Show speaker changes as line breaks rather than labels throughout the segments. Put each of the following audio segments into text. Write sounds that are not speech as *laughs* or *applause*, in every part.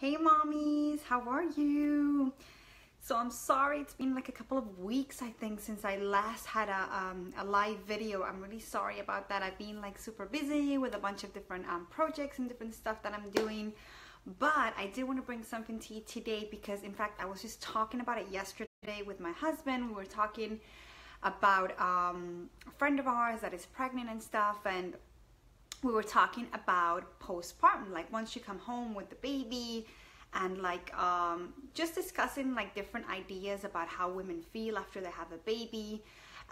Hey mommies, how are you? So I'm sorry, it's been like a couple of weeks I think since I last had a, um, a live video. I'm really sorry about that. I've been like super busy with a bunch of different um, projects and different stuff that I'm doing. But I did want to bring something to you today because in fact I was just talking about it yesterday with my husband. We were talking about um, a friend of ours that is pregnant and stuff and we were talking about postpartum like once you come home with the baby and like um, just discussing like different ideas about how women feel after they have a baby.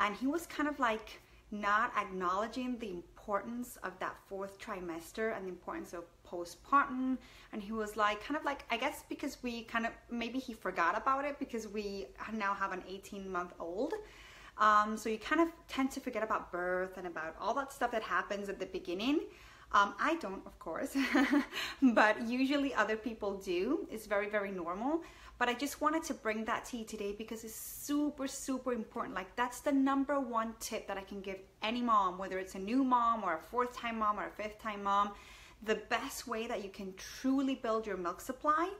And he was kind of like not acknowledging the importance of that fourth trimester and the importance of postpartum. And he was like kind of like i guess because we kind of maybe he forgot about it because we now have an 18 month old um, so you kind of tend to forget about birth and about all that stuff that happens at the beginning um, I don't, of course, *laughs* but usually other people do. It's very, very normal. But I just wanted to bring that to you today because it's super, super important. Like, that's the number one tip that I can give any mom, whether it's a new mom or a fourth time mom or a fifth time mom. The best way that you can truly build your milk supply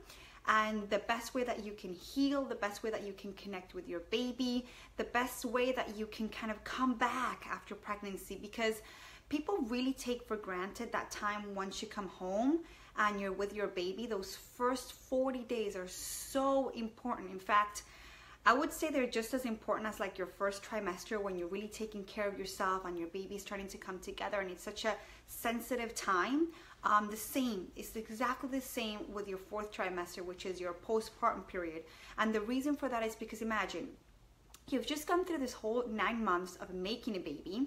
and the best way that you can heal, the best way that you can connect with your baby, the best way that you can kind of come back after pregnancy because people really take for granted that time once you come home and you're with your baby. Those first 40 days are so important. In fact, I would say they're just as important as like your first trimester when you're really taking care of yourself and your baby's starting to come together and it's such a sensitive time. Um, the same, it's exactly the same with your fourth trimester, which is your postpartum period. And the reason for that is because imagine you've just gone through this whole nine months of making a baby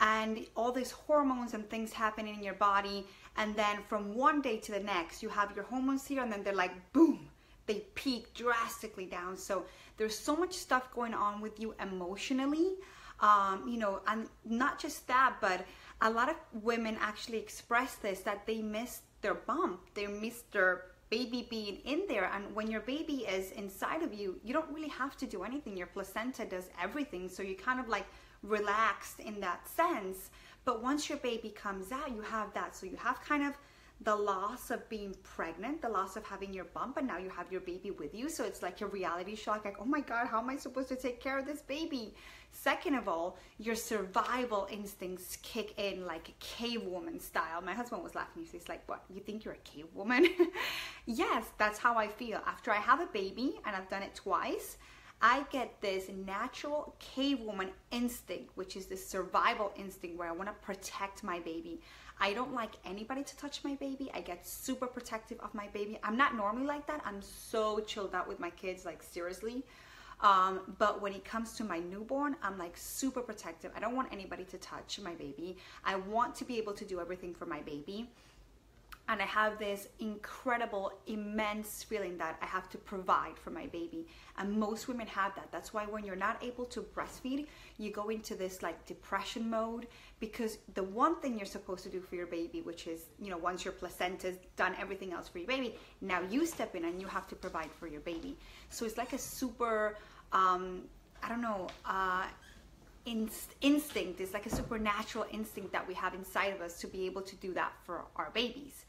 and all these hormones and things happening in your body and then from one day to the next you have your hormones here and then they're like boom they peak drastically down so there's so much stuff going on with you emotionally um, you know and not just that but a lot of women actually express this that they miss their bump they miss their baby being in there and when your baby is inside of you you don't really have to do anything your placenta does everything so you kind of like relaxed in that sense. But once your baby comes out, you have that. So you have kind of the loss of being pregnant, the loss of having your bump, and now you have your baby with you. So it's like a reality shock like, oh my God, how am I supposed to take care of this baby? Second of all, your survival instincts kick in like a cave woman style. My husband was laughing. He's like, what? You think you're a cave woman? *laughs* yes, that's how I feel. After I have a baby, and I've done it twice, I get this natural cave woman instinct, which is this survival instinct where I want to protect my baby. I don't like anybody to touch my baby. I get super protective of my baby. I'm not normally like that. I'm so chilled out with my kids, like seriously. Um, but when it comes to my newborn, I'm like super protective. I don't want anybody to touch my baby. I want to be able to do everything for my baby and I have this incredible, immense feeling that I have to provide for my baby. And most women have that. That's why when you're not able to breastfeed, you go into this like depression mode because the one thing you're supposed to do for your baby, which is, you know, once your placenta's done everything else for your baby, now you step in and you have to provide for your baby. So it's like a super, um, I don't know, uh, inst- instinct. It's like a supernatural instinct that we have inside of us to be able to do that for our babies.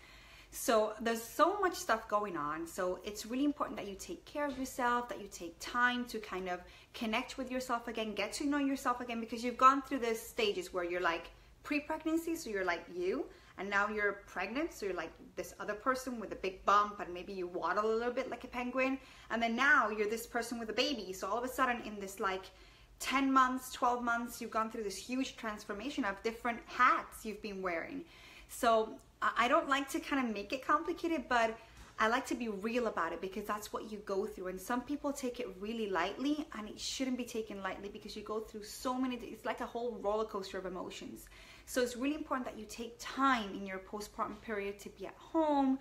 So there's so much stuff going on. So it's really important that you take care of yourself, that you take time to kind of connect with yourself again, get to know yourself again, because you've gone through these stages where you're like pre-pregnancy, so you're like you, and now you're pregnant, so you're like this other person with a big bump, and maybe you waddle a little bit like a penguin, and then now you're this person with a baby. So all of a sudden, in this like 10 months, 12 months, you've gone through this huge transformation of different hats you've been wearing. So I don't like to kind of make it complicated, but I like to be real about it because that's what you go through. And some people take it really lightly, and it shouldn't be taken lightly because you go through so many, it's like a whole roller coaster of emotions. So it's really important that you take time in your postpartum period to be at home,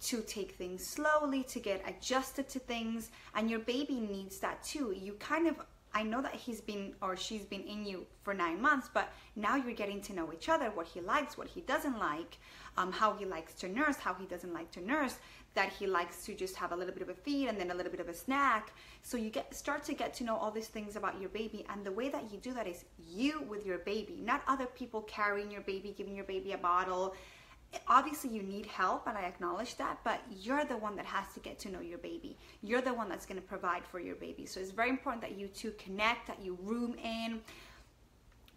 to take things slowly, to get adjusted to things, and your baby needs that too. You kind of I know that he's been or she's been in you for nine months, but now you're getting to know each other, what he likes, what he doesn't like, um, how he likes to nurse, how he doesn't like to nurse, that he likes to just have a little bit of a feed and then a little bit of a snack. So you get start to get to know all these things about your baby, and the way that you do that is you with your baby, not other people carrying your baby, giving your baby a bottle. Obviously you need help and i acknowledge that but you're the one that has to get to know your baby you're the one that's going to provide for your baby so it's very important that you two connect that you room in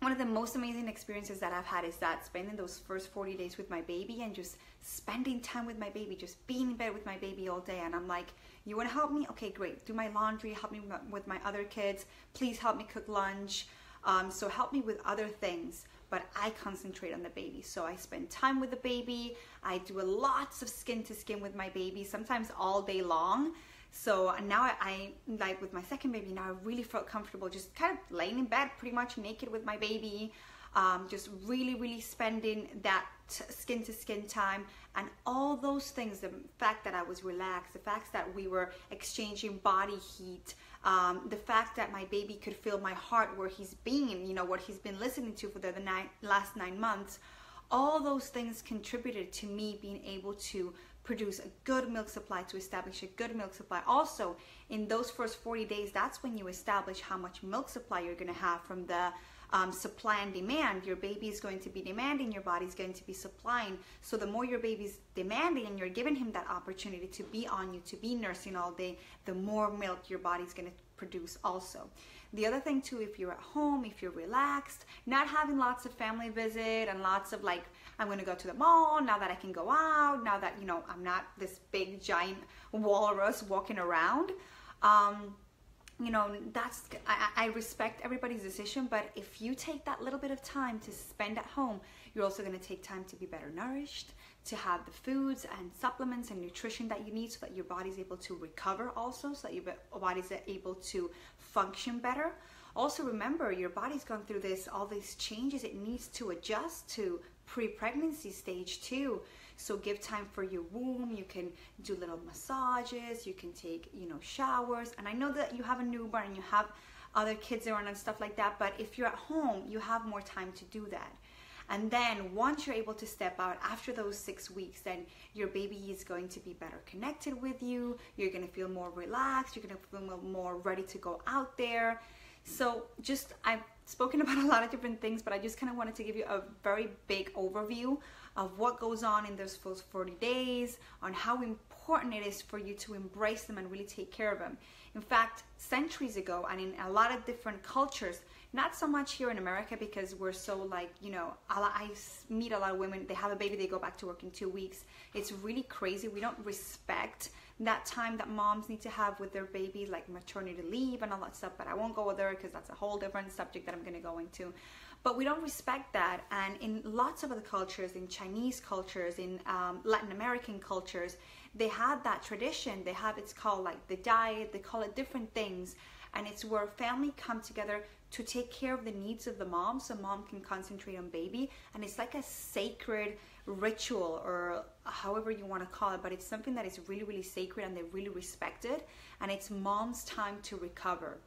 one of the most amazing experiences that I've had is that spending those first 40 days with my baby and just spending time with my baby, just being in bed with my baby all day. And I'm like, you want to help me? Okay, great. Do my laundry, help me with my other kids. Please help me cook lunch. Um, so help me with other things but I concentrate on the baby. So I spend time with the baby. I do a lots of skin to skin with my baby, sometimes all day long. So now I, I, like with my second baby now I really felt comfortable just kind of laying in bed pretty much naked with my baby um, just really really spending that skin to skin time and all those things the fact that I was relaxed the fact that we were exchanging body heat um, the fact that my baby could feel my heart where he's been you know what he's been listening to for the, the last nine months all those things contributed to me being able to produce a good milk supply to establish a good milk supply. Also in those first 40 days that's when you establish how much milk supply you're going to have from the um, supply and demand. Your baby is going to be demanding your body's going to be supplying. So the more your baby's demanding and you're giving him that opportunity to be on you to be nursing all day the more milk your body's going to produce also. The other thing too, if you're at home, if you're relaxed, not having lots of family visit and lots of like, I'm gonna go to the mall now that I can go out, now that, you know, I'm not this big giant walrus walking around. Um, you know, that's, I, I respect everybody's decision, but if you take that little bit of time to spend at home, you're also gonna take time to be better nourished, to have the foods and supplements and nutrition that you need so that your body's able to recover also, so that your body's able to function better. Also remember your body's gone through this all these changes it needs to adjust to pre-pregnancy stage too. So give time for your womb. You can do little massages. You can take, you know, showers. And I know that you have a newborn and you have other kids around and stuff like that. But if you're at home, you have more time to do that. And then once you're able to step out after those six weeks, then your baby is going to be better connected with you. You're going to feel more relaxed. You're going to feel more ready to go out there. So just, I've spoken about a lot of different things, but I just kind of wanted to give you a very big overview of what goes on in those first 40 days, on how important it is for you to embrace them and really take care of them. In fact, centuries ago and in a lot of different cultures, not so much here in America because we're so like, you know, I meet a lot of women, they have a baby, they go back to work in two weeks. It's really crazy. We don't respect that time that moms need to have with their baby, like maternity leave and all that stuff. But I won't go there because that's a whole different subject that I'm going to go into. But we don't respect that. And in lots of other cultures, in Chinese cultures, in um, Latin American cultures, they have that tradition. They have it's called like the diet. They call it different things and it's where family come together to take care of the needs of the mom so mom can concentrate on baby. And it's like a sacred ritual or however you want to call it but it's something that is really really sacred and they really respect it. And it's mom's time to recover.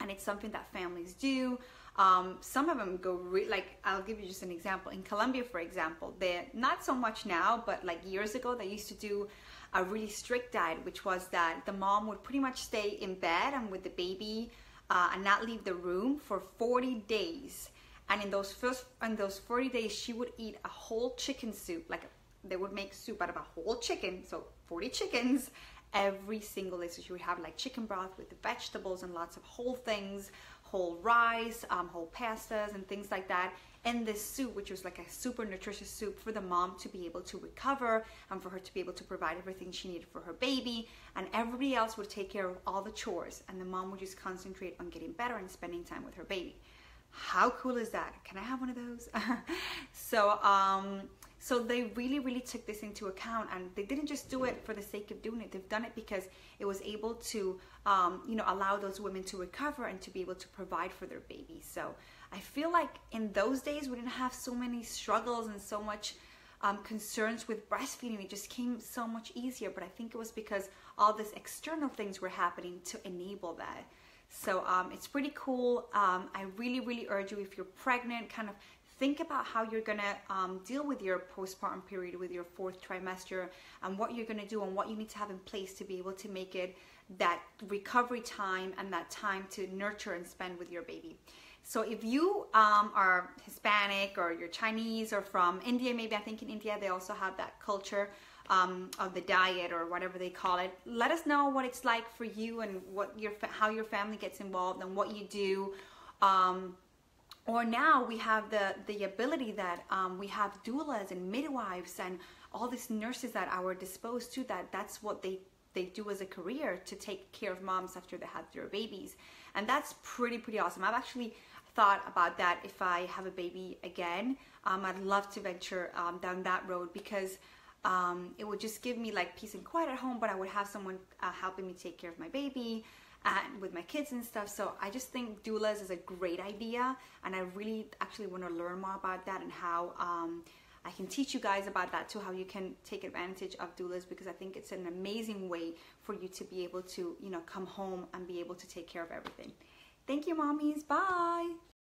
And it's something that families do. Um, some of them go re- like I'll give you just an example. In Colombia, for example, they're not so much now, but like years ago, they used to do a really strict diet, which was that the mom would pretty much stay in bed and with the baby uh, and not leave the room for 40 days. And in those first, in those 40 days, she would eat a whole chicken soup. Like they would make soup out of a whole chicken, so 40 chickens every single day. So she would have like chicken broth with the vegetables and lots of whole things, whole rice, um, whole pastas, and things like that in this soup, which was like a super nutritious soup for the mom to be able to recover and for her to be able to provide everything she needed for her baby. And everybody else would take care of all the chores, and the mom would just concentrate on getting better and spending time with her baby. How cool is that? Can I have one of those? *laughs* so, um, so they really, really took this into account, and they didn't just do it for the sake of doing it. They've done it because it was able to, um, you know, allow those women to recover and to be able to provide for their babies. So I feel like in those days we didn't have so many struggles and so much um, concerns with breastfeeding. It just came so much easier. But I think it was because all these external things were happening to enable that. So um, it's pretty cool. Um, I really, really urge you if you're pregnant, kind of think about how you're gonna um, deal with your postpartum period, with your fourth trimester, and what you're gonna do and what you need to have in place to be able to make it that recovery time and that time to nurture and spend with your baby. So if you um, are Hispanic or you're Chinese or from India, maybe I think in India they also have that culture um, of the diet or whatever they call it. Let us know what it's like for you and what your how your family gets involved and what you do. Um, or now we have the the ability that um, we have doulas and midwives and all these nurses that are disposed to that that's what they they do as a career to take care of moms after they have their babies. And that's pretty pretty awesome. I've actually thought about that if i have a baby again. Um, i'd love to venture um, down that road because um, it would just give me like peace and quiet at home but i would have someone uh, helping me take care of my baby and with my kids and stuff. So I just think doulas is a great idea, and I really actually want to learn more about that and how um, I can teach you guys about that too, how you can take advantage of doulas because I think it's an amazing way for you to be able to, you know, come home and be able to take care of everything. Thank you, mommies. Bye.